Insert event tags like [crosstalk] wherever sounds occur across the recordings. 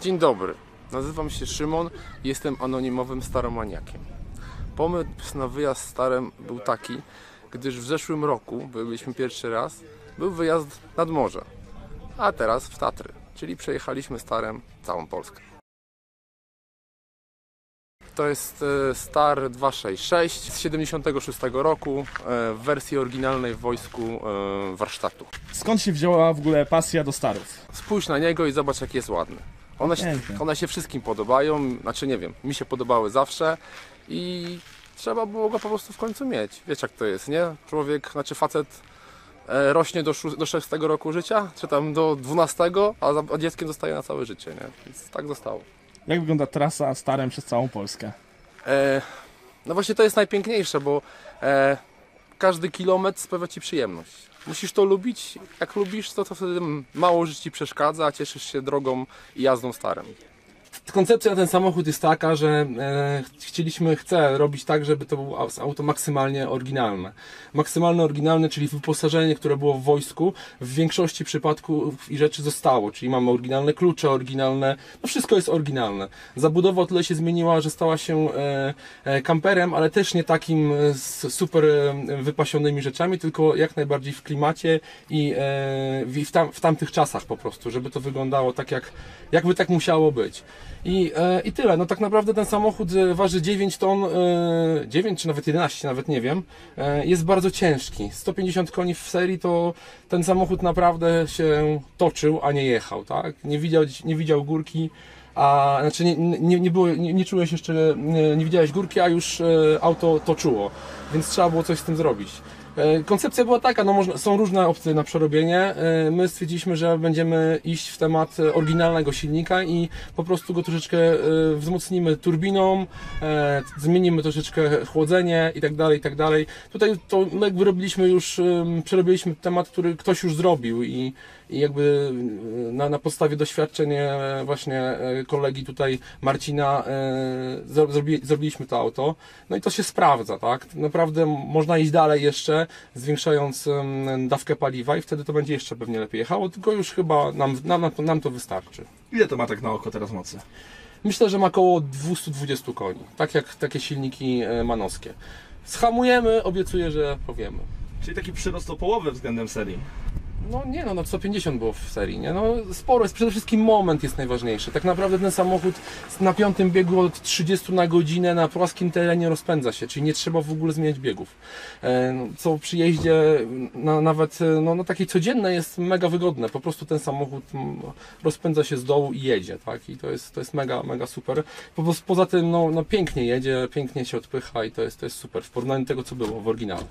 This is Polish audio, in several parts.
Dzień dobry, nazywam się Szymon i jestem anonimowym staromaniakiem. Pomysł na wyjazd starem był taki, gdyż w zeszłym roku, byliśmy pierwszy raz, był wyjazd nad morze, a teraz w Tatry, czyli przejechaliśmy starem całą Polskę. To jest e, Star 266 z 76 roku e, w wersji oryginalnej w wojsku e, warsztatu. Skąd się wzięła w ogóle pasja do starów? Spójrz na niego i zobacz jaki jest ładny. One się, one się wszystkim podobają, znaczy nie wiem, mi się podobały zawsze i trzeba było go po prostu w końcu mieć. Wiesz jak to jest, nie? Człowiek, znaczy facet e, rośnie do, szó- do 6 roku życia, czy tam do 12, a, za- a dzieckiem zostaje na całe życie, nie? Więc tak zostało. Jak wygląda trasa starem przez całą Polskę? E, no właśnie to jest najpiękniejsze, bo e, każdy kilometr sprawia Ci przyjemność. Musisz to lubić. Jak lubisz, to, to wtedy mało rzeczy Ci przeszkadza, cieszysz się drogą i jazdą starem. Koncepcja na ten samochód jest taka, że e, chcieliśmy, chcę robić tak, żeby to było au- auto maksymalnie oryginalne. Maksymalnie oryginalne, czyli wyposażenie, które było w wojsku, w większości przypadków i rzeczy zostało, czyli mamy oryginalne klucze, oryginalne, no wszystko jest oryginalne. Zabudowa o tyle się zmieniła, że stała się e, e, kamperem, ale też nie takim z super wypasionymi rzeczami, tylko jak najbardziej w klimacie i, w, w tamtych czasach po prostu, żeby to wyglądało tak, jak, jakby tak musiało być. I, e, I tyle. No tak naprawdę ten samochód e, waży 9 ton, e, 9 czy nawet 11, nawet nie wiem. E, jest bardzo ciężki. 150 koni w serii to ten samochód naprawdę się toczył, a nie jechał, tak? Nie widział, nie widział górki. A znaczy nie, nie, nie, było, nie, nie czułeś jeszcze, nie, nie widziałeś górki, a już e, auto toczyło, więc trzeba było coś z tym zrobić. E, Koncepcja była taka, no można, są różne opcje na przerobienie. E, My stwierdziliśmy, że będziemy iść w temat e, oryginalnego silnika i po prostu go troszeczkę wzmocnimy turbiną, zmienimy troszeczkę chłodzenie i tak dalej, i tak dalej. Tutaj to my jakby robiliśmy już, przerobiliśmy temat, który ktoś już zrobił i, i jakby e, na, na podstawie doświadczeń e, właśnie e, kolegi tutaj Marcina zro- zrobi, zrobiliśmy to auto. No i to się sprawdza, tak? Naprawdę można iść dalej jeszcze, zwiększając dawkę paliwa i wtedy to będzie jeszcze pewnie lepiej jechało, tylko już chyba nam, nam, nam, to, wystarczy. Ile to ma tak na oko teraz mocy? Myślę, że ma około 220 koni, tak jak takie silniki manowskie. Schamujemy, obiecuję, że powiemy. Czyli taki przyrost o połowę względem serii. No nie no, no 150 było w serii, nie? No sporo jest, przede wszystkim moment jest najważniejszy. Tak naprawdę ten samochód na piątym biegu od 30 na godzinę na płaskim terenie rozpędza się, czyli nie trzeba w ogóle zmieniać biegów. E, Co przy jeździe na, nawet e, no, no takiej codziennej jest mega wygodne. Po prostu ten samochód rozpędza się z dołu i jedzie, tak? I to jest, to jest mega, mega super. Po, prostu poza tym no, no pięknie jedzie, pięknie się odpycha i to jest, to jest super w porównaniu do tego, co było w oryginale.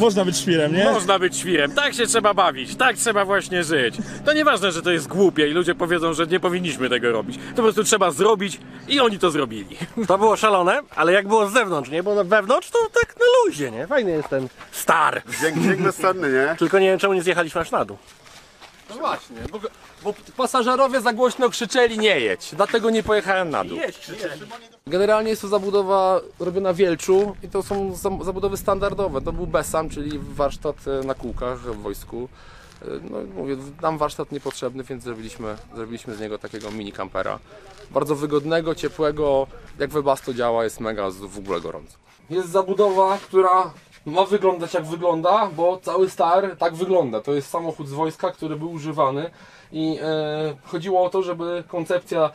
Można być świrem, nie? Można być świrem, tak się trzeba bawić, tak trzeba właśnie żyć. To nieważne, że to jest głupie i ludzie powiedzą, że nie powinniśmy tego robić. To po prostu trzeba zrobić i oni to zrobili. [laughs] To było szalone, ale jak było z zewnątrz, nie? Bo na wewnątrz to tak na luzie, nie? Fajny jest ten star. Dźwięk bezcenny, nie? Tylko nie wiem czemu nie zjechaliśmy aż na dół. No właśnie, bo, bo pasażerowie za głośno krzyczeli nie jedź, dlatego nie pojechałem na dół. Generalnie jest to zabudowa robiona w Wielczu i to są zabudowy standardowe. To był Besam, czyli warsztat e, na kółkach w wojsku. E, No mówię, nam warsztat niepotrzebny, więc zrobiliśmy, zrobiliśmy z niego takiego mini kampera. Bardzo wygodnego, ciepłego, jak Webasto działa, jest mega w ogóle gorąco. Jest zabudowa, która ma wyglądać jak wygląda, bo cały star tak wygląda. To jest samochód z wojska, który był używany i e, chodziło o to, żeby koncepcja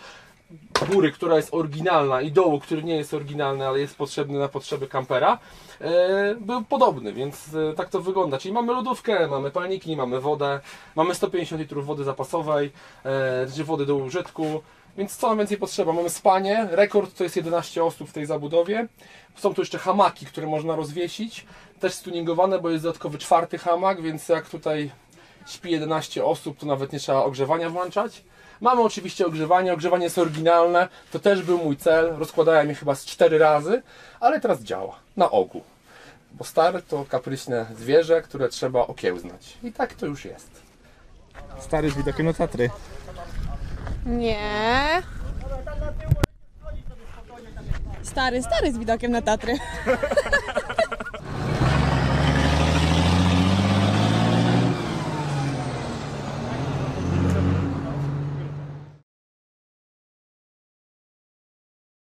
góry, która jest oryginalna i dołu, który nie jest oryginalny, ale jest potrzebny na potrzeby kampera, e, był podobny, więc e, tak to wygląda. Czyli mamy lodówkę, mamy palniki, mamy wodę, mamy 150 litrów wody zapasowej, e, czy wody do użytku, więc co nam więcej potrzeba? Mamy spanie, rekord to jest 11 osób w tej zabudowie. Są tu jeszcze hamaki, które można rozwiesić, też stuningowane, bo jest dodatkowy czwarty hamak, więc jak tutaj śpi 11 osób, to nawet nie trzeba ogrzewania włączać. Mamy oczywiście ogrzewanie, ogrzewanie jest oryginalne, to też był mój cel, rozkładałem je chyba z 4 razy, ale teraz działa, na ogół. Bo stary to kapryśne zwierzę, które trzeba okiełznać. I tak to już jest. Stary z widokiem na Tatry. Nie. Stary, stary z widokiem na Tatry. [laughs]